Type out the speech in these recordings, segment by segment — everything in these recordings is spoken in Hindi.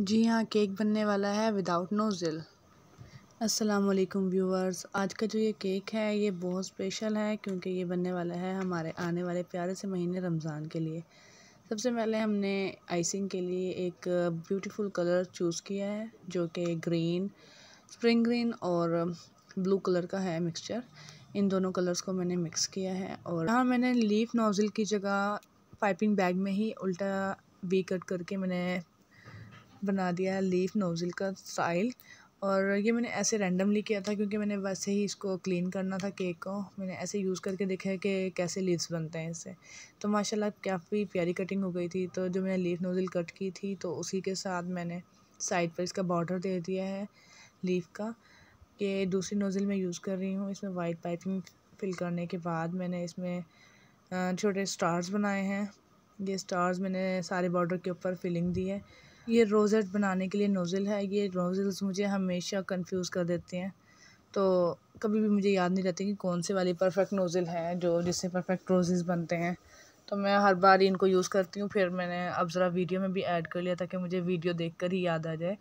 जी हाँ केक बनने वाला है विदाउट नोज़िल अस्सलाम वालेकुम व्यूअर्स आज का जो ये केक है, ये बहुत स्पेशल है क्योंकि ये बनने वाला है हमारे आने वाले प्यारे से महीने रमज़ान के लिए. सबसे पहले हमने आइसिंग के लिए एक ब्यूटीफुल कलर चूज़ किया है, जो कि ग्रीन स्प्रिंग ग्रीन और ब्लू कलर का है मिक्सचर इन दोनों कलर्स को मैंने मिक्स किया है और यहाँ मैंने लीफ नोज़िल की जगह पाइपिंग बैग में ही उल्टा वी कट करके मैंने बना दिया है लीफ नोज़िल का स्टाइल। और ये मैंने ऐसे रैंडमली किया था क्योंकि मैंने वैसे ही इसको क्लीन करना था केक को। मैंने ऐसे यूज़ करके देखा है कि कैसे लीव्स बनते हैं इससे। तो माशाल्लाह काफ़ी प्यारी कटिंग हो गई थी। तो जो मैंने लीफ नोज़िल कट की थी तो उसी के साथ मैंने साइड पर इसका बॉर्डर दे दिया है लीफ का। ये दूसरी नोज़ल मैं यूज़ कर रही हूँ। इसमें वाइट पाइपिंग फिल करने के बाद मैंने इसमें छोटे स्टार्स बनाए हैं। ये स्टार्स मैंने सारे बॉर्डर के ऊपर फिलिंग दी है। ये रोज़ेट बनाने के लिए नोज़ल है, ये नोज़ल्स मुझे हमेशा कंफ्यूज कर देते हैं। तो कभी भी मुझे याद नहीं रहती कि कौन से वाली परफेक्ट नोज़ल है जो, जिससे परफेक्ट रोज़ेस बनते हैं। तो मैं हर बार इनको यूज़ करती हूँ, फिर मैंने अब ज़रा वीडियो में भी ऐड कर लिया ताकि मुझे वीडियो देख कर ही याद आ जाए।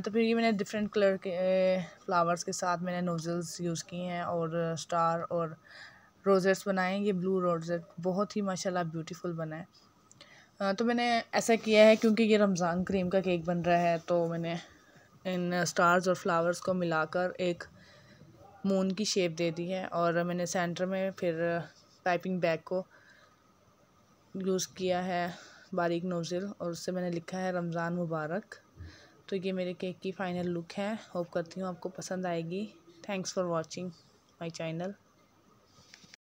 तो फिर ये मैंने डिफरेंट कलर के फ्लावर्स के साथ मैंने नोज़ल्स यूज़ किए हैं और स्टार और रोज़ेट्स बनाए ये ब्लू रोज़ेट बहुत ही माशाल्लाह ब्यूटीफुल बना है। तो मैंने ऐसा किया है क्योंकि ये रमज़ान क्रीम का केक बन रहा है तो मैंने इन स्टार्स और फ्लावर्स को मिलाकर एक मून की शेप दे दी है और मैंने सेंटर में फिर पाइपिंग बैग को यूज़ किया है बारीक नोज़िल और उससे मैंने लिखा है रमज़ान मुबारक। तो ये मेरे केक की फ़ाइनल लुक है। होप करती हूँ आपको पसंद आएगी। Thanks for watching my channel.